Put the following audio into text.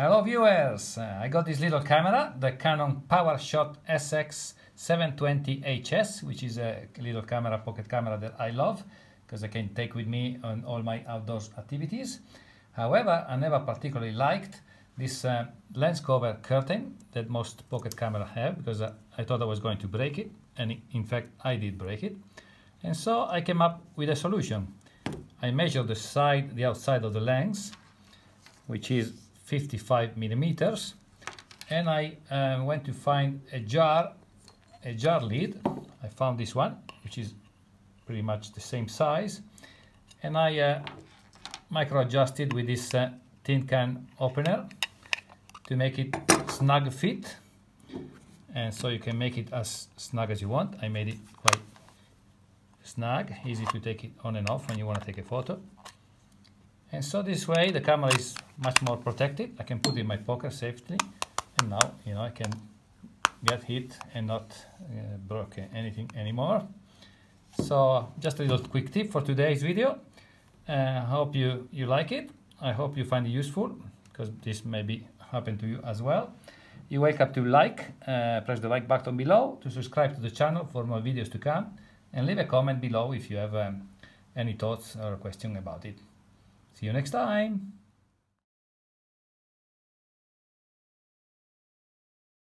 Hello viewers! Uh, I got this little camera, the Canon PowerShot SX720HS, which is a little camera, pocket camera that I love because I can take with me on all my outdoors activities. However, I never particularly liked this uh, lens cover curtain that most pocket cameras have because I, I thought I was going to break it and in fact I did break it. And so I came up with a solution. I measured the side, the outside of the lens, which is 55 millimeters, and I uh, went to find a jar, a jar lid. I found this one, which is pretty much the same size, and I uh, micro adjusted with this uh, tin can opener to make it snug fit. And so you can make it as snug as you want. I made it quite snug easy to take it on and off when you want to take a photo. And so this way the camera is much more protected. I can put it in my pocket safely. And now you know I can get hit and not uh, anything anymore. So just a little quick tip for today's video. Uh, hope you you like it. I hope you find it useful because this may be happen to you as well. You wake up to like uh, press the like button below to subscribe to the channel for more videos to come. And leave a comment below if you have um, any thoughts or question about it. See you next time